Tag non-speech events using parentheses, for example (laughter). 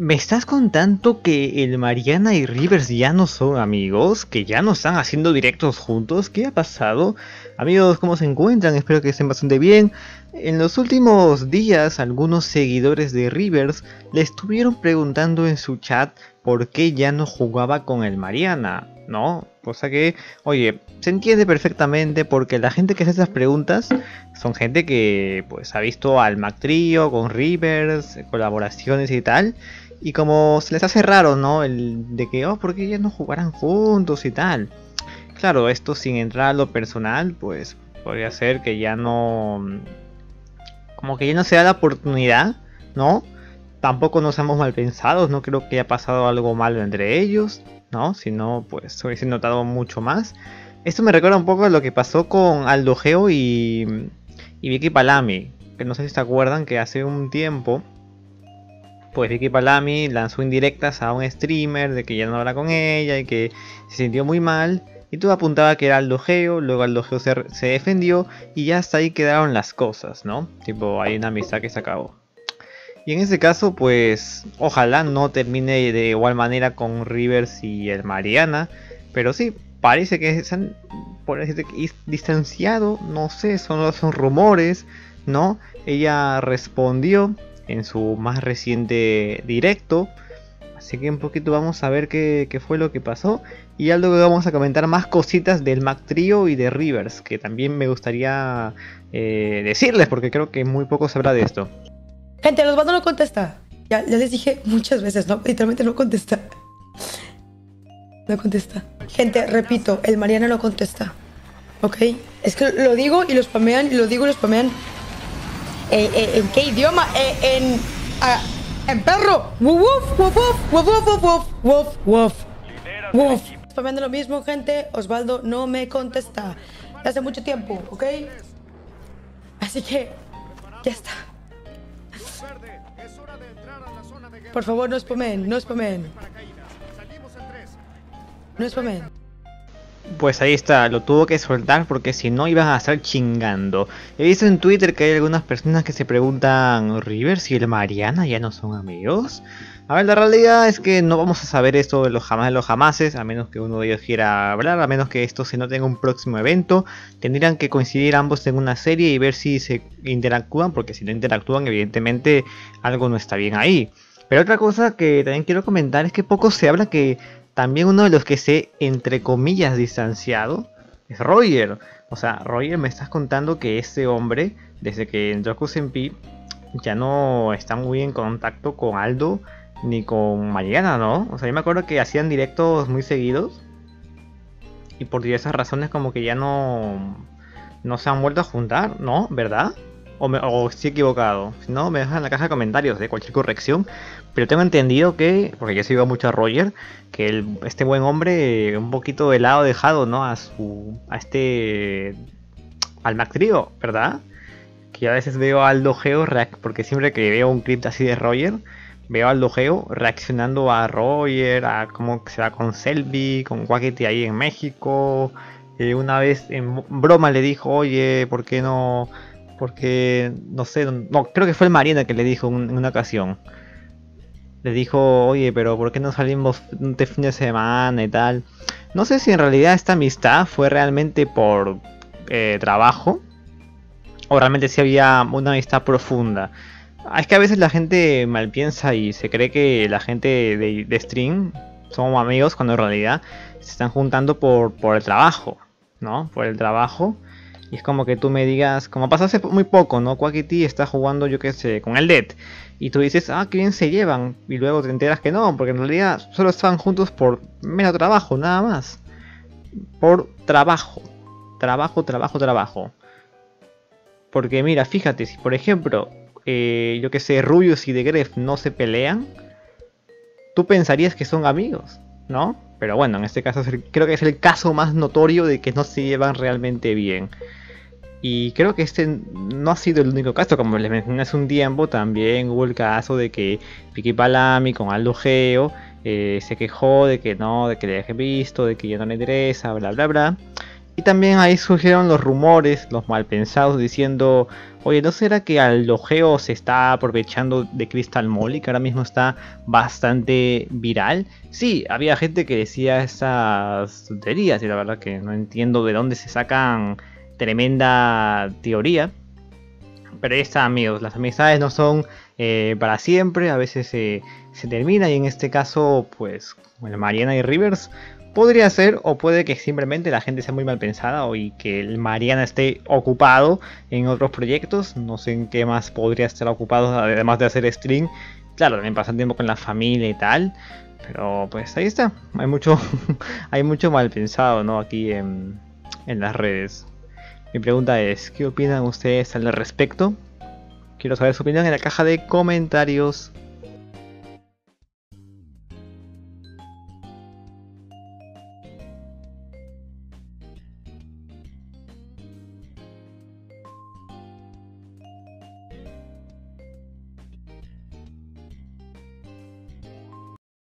¿Me estás contando que el Mariana y Rivers ya no son amigos? ¿Que ya no están haciendo directos juntos? ¿Qué ha pasado? Amigos, ¿cómo se encuentran? Espero que estén bastante bien. En los últimos días, algunos seguidores de Rivers le estuvieron preguntando en su chat por qué ya no jugaba con el Mariana, ¿no? Cosa que, oye, se entiende perfectamente porque la gente que hace esas preguntas son gente que pues ha visto al Mac con Rivers, colaboraciones y tal. Y como se les hace raro, ¿no? El de que, oh, ¿por qué ya no jugarán juntos y tal? Claro, esto sin entrar a lo personal, pues podría ser que ya no... Como que ya no se da la oportunidad, ¿no? Tampoco nos hemos mal pensados, no creo que haya pasado algo malo entre ellos, ¿no? Si no, pues hubiese notado mucho más. Esto me recuerda un poco a lo que pasó con Aldo Geo y, y Vicky Palami, que no sé si se acuerdan que hace un tiempo pues Vicky Palami lanzó indirectas a un streamer de que ya no habla con ella y que se sintió muy mal. Y todo apuntaba que era Aldo Geo, luego Aldo Geo se, defendió y ya hasta ahí quedaron las cosas, ¿no? Tipo, hay una amistad que se acabó. Y en ese caso, pues, ojalá no termine de igual manera con Rivers y el Mariana. Pero sí, parece que se han por distanciado, no sé, son, son rumores, ¿no? Ella respondió en su más reciente directo. Así que un poquito vamos a ver qué, fue lo que pasó. Y ya luego vamos a comentar más cositas del Mac Trio y de Rivers, que también me gustaría eh, decirles, porque creo que muy poco habla de esto. Gente, los Osvaldo no contesta. Ya, les dije muchas veces, ¿no? Literalmente no contesta. No contesta. Gente, repito, el Mariana no contesta. ¿Ok? Es que lo digo y lo spamean, y lo digo y lo spamean ¿En, en, en qué idioma? En, en, ah, en perro. Woof, woof, woof, woof, woof, woof, woof, woof. Spamando lo mismo, gente. Osvaldo no me contesta. Hace mucho tiempo, ¿ok? Así que, ya está. Por favor, no spamen, no spamen. No spamen. Pues ahí está, lo tuvo que soltar porque si no iban a estar chingando. He visto en Twitter que hay algunas personas que se preguntan, ¿Rivers y el Mariana ya no son amigos? A ver, la realidad es que no vamos a saber esto de los jamás de los jamases, a menos que uno de ellos quiera hablar, a menos que esto se note en un próximo evento. Tendrían que coincidir ambos en una serie y ver si se interactúan, porque si no interactúan, evidentemente algo no está bien ahí. Pero otra cosa que también quiero comentar es que poco se habla que también uno de los que se, entre comillas, distanciado es Roger. O sea, Roger me estás contando que este hombre, desde que entró a QCMP, ya no está muy en contacto con Aldo ni con Mariana, ¿no? O sea, yo me acuerdo que hacían directos muy seguidos. Y por diversas razones como que ya no, no se han vuelto a juntar, ¿no? ¿Verdad? O, me, o estoy equivocado. Si no, me dejan en la caja de comentarios de cualquier corrección. Pero tengo entendido que, porque yo sigo mucho a Roger, que este buen hombre un poquito de lado dejado, ¿no? A su. a este. al Mac Trio, ¿verdad? Que a veces veo a Aldo Geo, porque siempre que veo un clip así de Roger, veo a Aldo Geo reaccionando a Roger, a cómo se va con Selby, con Wackety ahí en México. Eh, una vez en broma le dijo, oye, ¿por qué no porque, no sé, no, creo que fue el Mariana que le dijo en una ocasión. Le dijo, oye, pero ¿por qué no salimos de fin de semana y tal? No sé si en realidad esta amistad fue realmente por eh, trabajo o realmente si había una amistad profunda. Es que a veces la gente mal piensa y se cree que la gente de, de stream somos amigos cuando en realidad se están juntando por, por el trabajo, ¿no? Por el trabajo y es como que tú me digas, como pasó hace muy poco, ¿no? Quackity está jugando, yo qué sé, con el Dead. Y tú dices, ah, qué bien se llevan. Y luego te enteras que no, porque en realidad solo estaban juntos por mero trabajo, nada más. Por trabajo. Trabajo, trabajo, trabajo. Porque mira, fíjate, si por ejemplo, eh, yo que sé, Rubius y The Gref no se pelean, tú pensarías que son amigos, ¿no? Pero bueno, en este caso creo que es el caso más notorio de que no se llevan realmente bien. Y creo que este no ha sido el único caso, como les mencioné hace un tiempo, también hubo el caso de que Piki Palami con Aldo Geo eh, se quejó de que no, de que le dejé visto, de que ya no le interesa, bla bla bla. Y también ahí surgieron los rumores, los malpensados, diciendo, oye, ¿no será que Alogeo se está aprovechando de Crystal Molly, que ahora mismo está bastante viral? Sí, había gente que decía esas tonterías y la verdad que no entiendo de dónde se sacan tremenda teoría. Pero ahí está, amigos, las amistades no son eh, para siempre, a veces se termina y en este caso, pues, Mariana y Rivers podría ser o puede que simplemente la gente sea muy mal pensada o y que el Mariana esté ocupado en otros proyectos, no sé en qué más podría estar ocupado además de hacer stream. Claro, también pasan tiempo con la familia y tal, pero pues ahí está, hay mucho (laughs) hay mucho mal pensado, ¿no? Aquí en, en las redes. Mi pregunta es, ¿qué opinan ustedes al respecto? Quiero saber su opinión en la caja de comentarios.